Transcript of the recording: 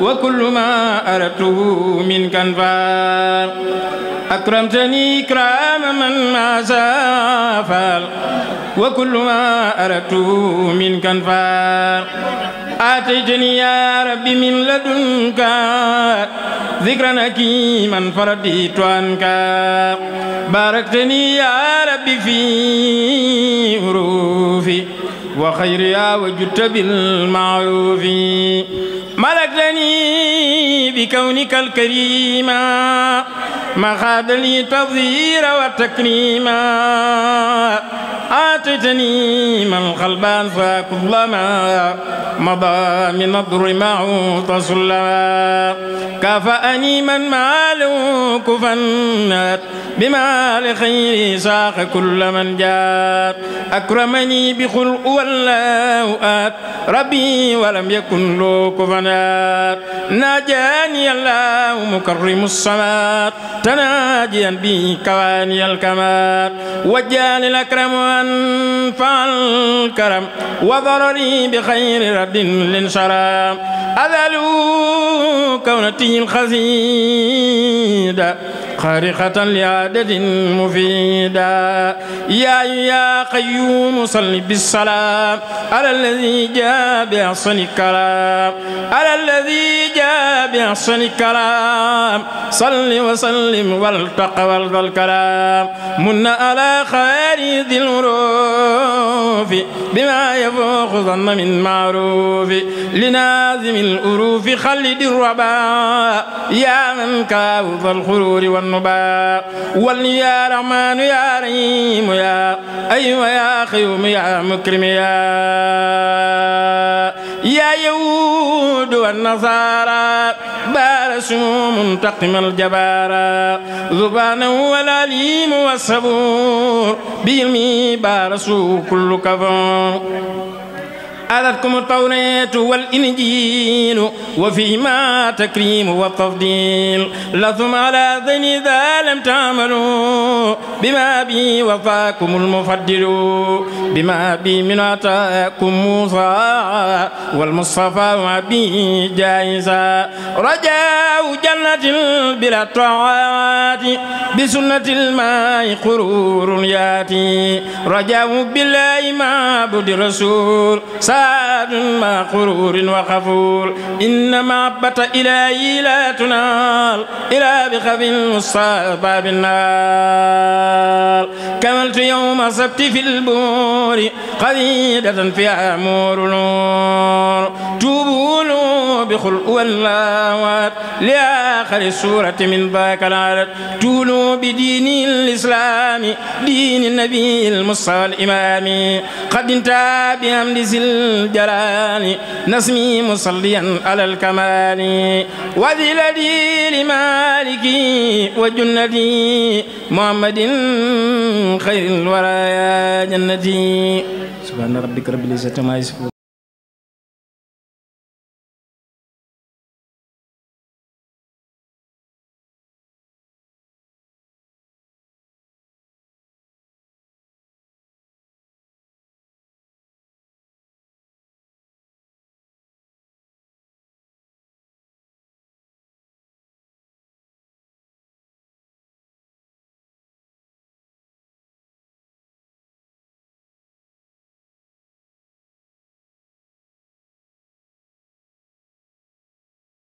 وكل ما أردته منك انفال أكرمتني إكرام من ما سافال وكل ما أردته منك انفال آتيتني يا ربي من لدنك ذكرا حكيما فرديت عنك. باركتني يا ربي في حروفي وخير يا وجدت بالمعروف. ملكتني بكونك الكريم. ما خاد لي تظهير وتكريما آتيتني من القلب فكل ما مضى من الضر معه تصلى كافأني من ماله كفنات بما لخير ساق كل من جاء. أكرمني بخلق والله آت. ربي ولم يكن له كفنات ناجاني الله مكرم السماء تناجيا به كواني الكمال وجاني الأكرم أنفع الكرم وضرري بخير رد للشرام أذلوا كونتي الخزيدة خارقة لعادة مفيدة يا يا قيوم صل بالسلام على الذي جاء بأحسن الكلام. على الذي جاء بأحسن الكلام. صل وسلم والتقى والذا الكلام. من على خير ذي الوروف بما يفوق ظن من معروف. لنازم الأروف خلد الرباء يا من كاوف الخرور والنباء ول يا رحمن يا رحيم يا أيوة يا خيوم يا مكرم يا يا يهود والنصارى بارسوا منتقم الجبارى ذبانه والعليم والصبور بعلمي بارسوا كل كفر. أذتكم التوراة والإنجيل وفيما تكريم والتفضيل. لثم على ذن ذا لم تعملوا بما بي وفاكم المفضل بما بي من أتاكم موسى والمصطفى وبي جائزا رجاء جنة بلا طاعات بسنة الماء قرور ياتي. رجاء بالله ما عبد الرسول سعد مع قرور وخفور إن محبة إلهي لا تنال إلا بخف المصاب بالنار. كملت يوم سبت في البور قليدة فيها أمور نور توبوا بخلق والله لآخر السورة من ذاك العدد. تولوا بدين الإسلام دين النبي المصطفى الإمام. قد انتهى بحمد الجلال نسمي مصليا على الكمال. وذلدي لمالكي وجنتي محمد خير الورى يا جنتي. سبحان ربك رب العزة ما يصفون.